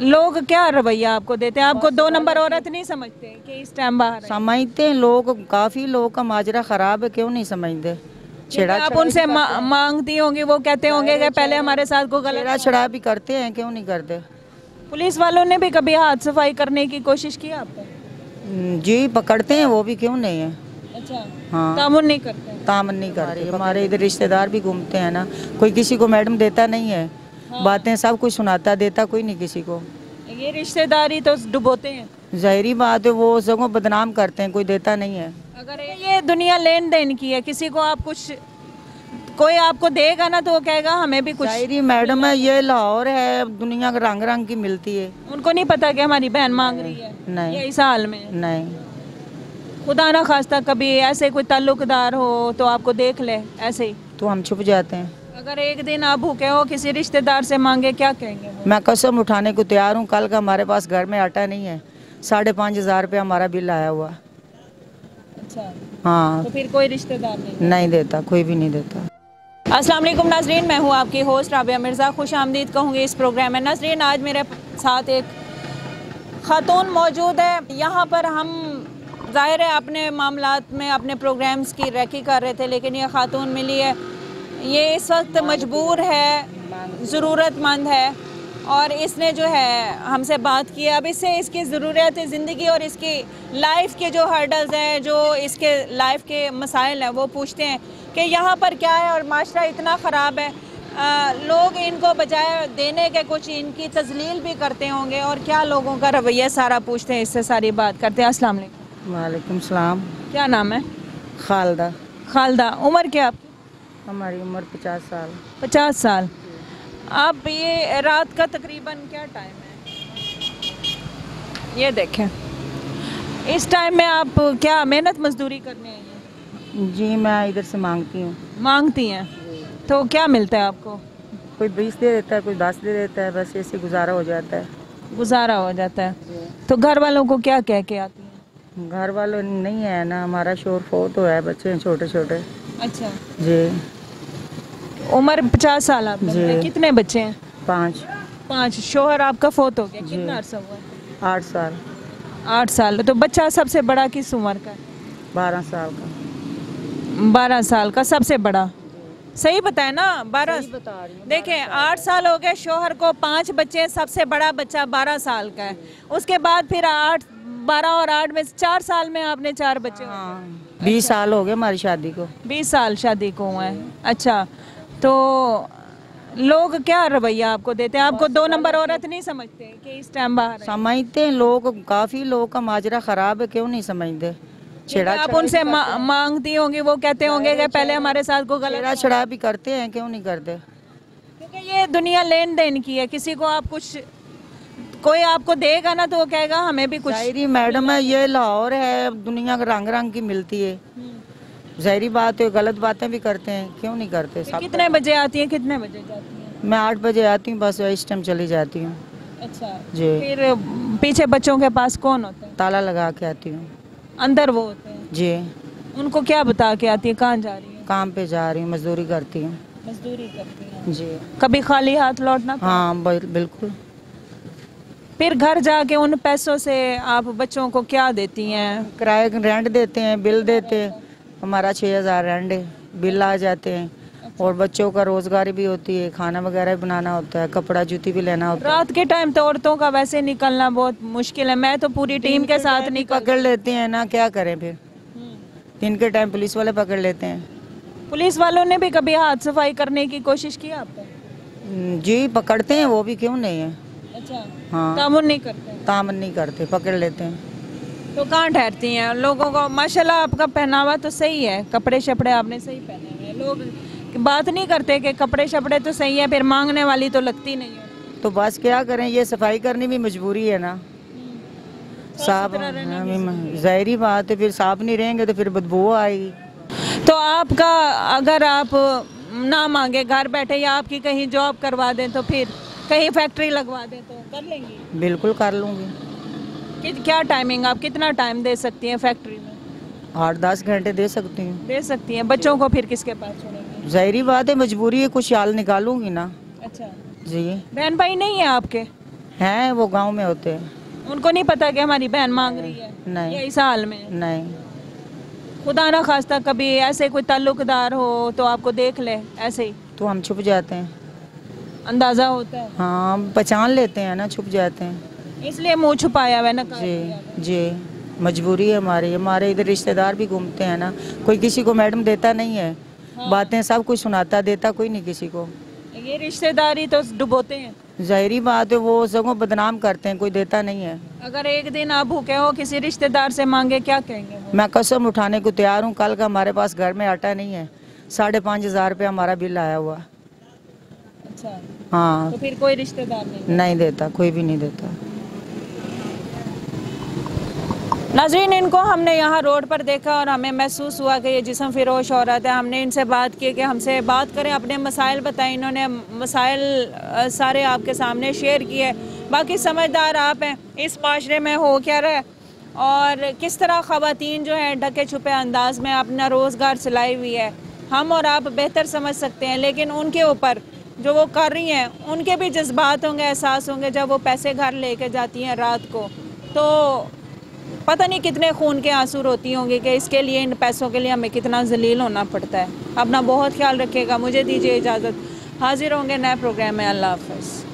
लोग क्या रवैया आपको देते हैं? आपको दो नंबर औरत नहीं समझते कि इस टाइम बाहर समझते हैं लोग काफ़ी लोग का माजरा ख़राब है क्यों नहीं समझते? छेड़ा आप उनसे मा, मांगती होंगी वो कहते होंगे कि पहले हमारे साथ को गलत छेड़ा छड़ा भी करते हैं क्यों नहीं करते? पुलिस वालों ने भी कभी हाथ सफ़ाई करने की कोशिश की आपको? हम्म, जी पकड़ते हैं वो भी क्यों नहीं है? अच्छा हाँ। तामुन नहीं करते? तामन नहीं करते हमारे इधर रिश्तेदार भी घूमते हैं ना। कोई किसी को मैडम देता नहीं है बातें सब कुछ सुनाता देता कोई नहीं किसी को। ये रिश्तेदारी तो डुबोते हैं। जहरी बात है वो सगों बदनाम करते हैं कोई देता नहीं है। अगर ये दुनिया लेन देन की है किसी को आप कुछ कोई आपको देगा ना तो वो कहेगा हमें भी कुछ जाहिरी मैडम है ये लाहौर है दुनिया का रंग रंग की मिलती है। उनको नहीं पता कि हमारी बहन मांग रही है नहीं। इस हाल में। नहीं। खुदा ना खास्ता कभी ऐसे कोई ताल्लुकदार हो तो आपको देख ले ऐसे ही। तो हम छुप जाते हैं। अगर एक दिन आप भूखे हो किसी रिश्तेदार से मांगे क्या कहेंगे? मैं कसम उठाने को तैयार हूँ। कल का हमारे पास घर में आटा नहीं है। साढ़े पाँच हज़ार रुपया हमारा बिल आया हुआ। अच्छा। हाँ। तो फिर कोई रिश्तेदार नहीं नहीं देता कोई भी नहीं देता। अस्सलाम वालेकुम नाजरीन मैं हूँ आपकी होस्ट राबिया मिर्ज़ा। खुश आमदीद कहूँगी इस प्रोग्राम में। नाजरीन आज मेरे साथ एक ख़ातून मौजूद है। यहाँ पर हम ज़ाहिर है अपने मामलात में अपने प्रोग्राम्स की रैकी कर रहे थे लेकिन ये ख़ातून मिली है। ये इस वक्त मजबूर है ज़रूरतमंद है और इसने जो है हमसे बात की अब इससे इसकी ज़रूरत ज़िंदगी और इसकी लाइफ के जो हर्डल्स हैं जो इसके लाइफ के मसाइल हैं वो पूछते हैं कि यहाँ पर क्या है और माशरा इतना ख़राब है। आ, लोग इनको बजाय देने के कुछ इनकी तजलील भी करते होंगे और क्या लोगों का रवैया सारा पूछते हैं इससे सारी बात करते हैं। अस्सलाम वालेकुम। वालेकुम सलाम। क्या नाम है? खालदा। खालदा उम्र क्या आपकी? हमारी उम्र पचास साल। पचास साल। आप ये रात का तकरीबन क्या टाइम है? ये देखें। इस टाइम में आप क्या मेहनत मजदूरी करने आई हैं? जी मैं इधर से मांगती हूँ। मांगती हैं? तो क्या मिलता है आपको? कोई बीस दे देता है कोई दस दे देता है बस ऐसे गुजारा हो जाता है। गुजारा हो जाता है। तो घर वालों को क्या कह के आती हैं? घर वालों नहीं है ना हमारा शोर फोट है बच्चे छोटे छोटे अच्छा। जी। उम्र पचास साल आप कितने बच्चे हैं? पाँच। पाँच। शोहर आपका फोत हो गया। कितना अर्सा हुआ? है? आठ साल। आठ साल। तो बच्चा सबसे बड़ा किस उम्र का? बारह साल का। बारह साल का सबसे बड़ा। सही बताया ना? बारह देखें आठ साल हो गए शोहर को पाँच बच्चे सबसे बड़ा बच्चा बारह साल का है। उसके बाद फिर आठ बारह और आठ में चार साल में आपने चार बच्चे हाँ। बीस साल हो गए हमारी शादी को। बीस साल शादी को हुआ है। अच्छा तो लोग क्या रवैया आपको देते हैं? आपको दो नंबर औरत नहीं समझते कि इस टाइम बाहर समझते हैं लोग काफ़ी लोग का माजरा ख़राब है क्यों नहीं समझते? छेड़ा आप उनसे मा, मांगती होंगी वो कहते होंगे कि पहले हमारे साथ को गलत छेड़ा छड़ा भी करते हैं क्यों नहीं करते? क्योंकि ये दुनिया लेन देन की है किसी को आप कुछ कोई आपको देगा ना तो वो कहेगा हमें भी कुछ मैडम है ये लाहौर है दुनिया रंग रंग की मिलती है। जाहिरी बात है गलत बातें भी करते हैं क्यों नहीं करते सब कितने बजे आती है कितने बजे जाती है? मैं आठ बजे आती हूँ बस इस टाइम चली जाती हूँ। अच्छा जी। फिर पीछे बच्चों के पास कौन होता है? ताला लगा के आती हूँ। अंदर वो होते हैं? जी। उनको क्या बता के आती है कहाँ जा रही है? काम पे जा रही हूँ मजदूरी करती हूँ। मजदूरी करती है? जी। कभी खाली हाथ लौटना हाँ बिल्कुल। फिर घर जाके उन पैसों से आप बच्चों को क्या देती हैं? किराए रेंट देते हैं बिल देते हैं। हमारा छः हज़ार रेंट बिल आ जाते हैं। और बच्चों का रोज़गारी भी होती है। खाना वगैरह भी बनाना होता है। कपड़ा जूती भी लेना होता है। रात के टाइम तो औरतों का वैसे निकलना बहुत मुश्किल है। मैं तो पूरी टीम के के साथ है निकल पकड़ लेते हैं ना क्या करें फिर? दिन के टाइम पुलिस वाले पकड़ लेते हैं। पुलिस वालों ने भी कभी हाथ सफ़ाई करने की कोशिश की आपको हम्म, जी पकड़ते हैं वो भी क्यों नहीं है? अच्छा। हाँ। तामुन नहीं करते? तामन नहीं करते पकड़ लेते हैं। तो कहाँ ठहरती हैं? लोगों को माशाल्लाह आपका पहनावा तो सही है कपड़े शपड़े आपने सही पहने हुए हैं। लोग बात नहीं करते कि कपड़े शपड़े तो सही है फिर मांगने वाली तो लगती नहीं है। तो बस क्या करें ये सफ़ाई करनी भी मजबूरी है ना। साफ़ हमें जाहिरी बात है फिर साफ़ नहीं रहेंगे तो फिर बदबू आएगी तो आपका अगर आप ना मांगे घर बैठे या आपकी कहीं जॉब करवा दें तो फिर कहीं फैक्ट्री लगवा दें तो कर लेंगी? बिल्कुल कर लूँगी। कि क्या टाइमिंग आप कितना टाइम दे सकती हैं फैक्ट्री में? आठ दस घंटे दे सकती हूँ। दे सकती हैं। बच्चों को फिर किसके पास छोड़ेंगे? जाहिरी बात है मजबूरी है कुछ हाल निकालूँगी ना। अच्छा। जी। बहन भाई नहीं है आपके? हैं वो गाँव में होते हैं। उनको नहीं पता कि हमारी बहन मांग रही है? नहीं। इस हाल में? नहीं। खुदा ना खास्ता कभी ऐसे कोई ताल्लुकदार हो तो आपको देख ले ऐसे ही। तो हम छुप जाते हैं। अंदाज़ा होता है। हाँ पहचान लेते हैं ना छुप जाते हैं। इसलिए मुँह छुपाया हुआ है ना जी जी। मजबूरी है हमारी। हमारे इधर रिश्तेदार भी घूमते हैं ना। कोई किसी को मैडम देता नहीं है। हाँ। बातें सब कुछ सुनाता देता कोई नहीं किसी को। ये रिश्तेदारी तो डुबोते हैं। जाहिरी बात है वो सगों बदनाम करते हैं कोई देता नहीं है। अगर एक दिन आप भूखे हो किसी रिश्तेदार से मांगे क्या कहेंगे? मैं कसम उठाने को तैयार हूँ कल का हमारे पास घर में आटा नहीं है। साढ़े पाँच हज़ार रुपया हमारा बिल आया हुआ। अच्छा। हाँ। तो फिर कोई रिश्तेदार नहीं नहीं देता कोई भी नहीं देता। नाजरीन, इनको हमने यहाँ रोड पर देखा और हमें महसूस हुआ कि ये जिसम फिरोश औरत है। हमने इनसे बात की कि हमसे बात करें, अपने मसाइल बताएँ। इन्होंने मसाइल सारे आपके सामने शेयर किए। बाकी समझदार आप हैं, इस माशरे में हो। क्या रहा और किस तरह ख़वातीन जो हैं, ढके छुपे अंदाज में अपना रोज़गार चलाई हुई है। हम और आप बेहतर समझ सकते हैं, लेकिन उनके ऊपर जो वो कर रही हैं, उनके भी जज्बात होंगे, एहसास होंगे जब वो पैसे घर लेके जाती हैं रात को। तो पता नहीं कितने खून के आँसू रोती होंगी कि इसके लिए, इन पैसों के लिए हमें कितना जलील होना पड़ता है। अपना बहुत ख्याल रखिएगा, मुझे दीजिए इजाज़त। हाजिर होंगे नए प्रोग्राम में, अल्लाह हाफ़